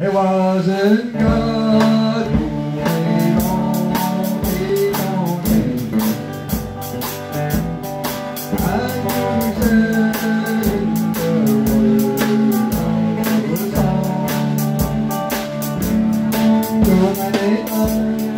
It wasn't God who made on me. I knew that the world on. It